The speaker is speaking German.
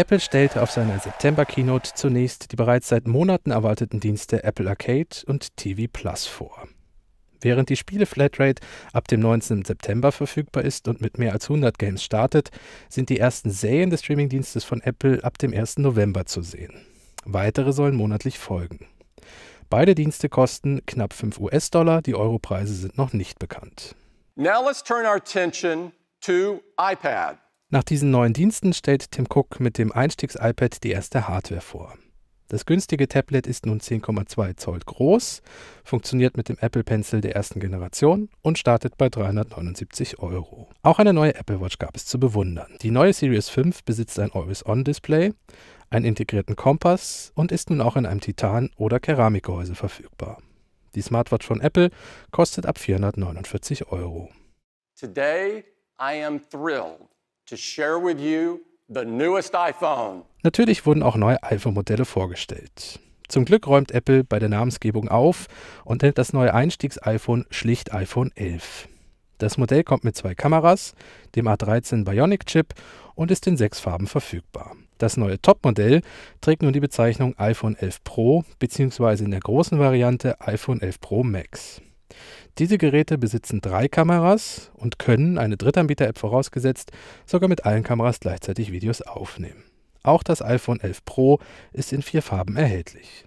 Apple stellte auf seiner September-Keynote zunächst die bereits seit Monaten erwarteten Dienste Apple Arcade und TV Plus vor. Während die Spiele-Flatrate ab dem 19. September verfügbar ist und mit mehr als 100 Games startet, sind die ersten Serien des Streamingdienstes von Apple ab dem 1. November zu sehen. Weitere sollen monatlich folgen. Beide Dienste kosten knapp 5 US-Dollar, die Europreise sind noch nicht bekannt. Now let's turn our attention to iPad. Nach diesen neuen Diensten stellt Tim Cook mit dem Einstiegs-iPad die erste Hardware vor. Das günstige Tablet ist nun 10,2 Zoll groß, funktioniert mit dem Apple Pencil der ersten Generation und startet bei 379 Euro. Auch eine neue Apple Watch gab es zu bewundern. Die neue Series 5 besitzt ein Always-On-Display, einen integrierten Kompass und ist nun auch in einem Titan- oder Keramikgehäuse verfügbar. Die Smartwatch von Apple kostet ab 449 Euro. Today, I am thrilled to share with you the newest iPhone. Natürlich wurden auch neue iPhone-Modelle vorgestellt. Zum Glück räumt Apple bei der Namensgebung auf und nennt das neue Einstiegs-iPhone schlicht iPhone 11. Das Modell kommt mit zwei Kameras, dem A13 Bionic Chip und ist in sechs Farben verfügbar. Das neue Top-Modell trägt nun die Bezeichnung iPhone 11 Pro bzw. in der großen Variante iPhone 11 Pro Max. Diese Geräte besitzen drei Kameras und können, eine Drittanbieter-App vorausgesetzt, sogar mit allen Kameras gleichzeitig Videos aufnehmen. Auch das iPhone 11 Pro ist in vier Farben erhältlich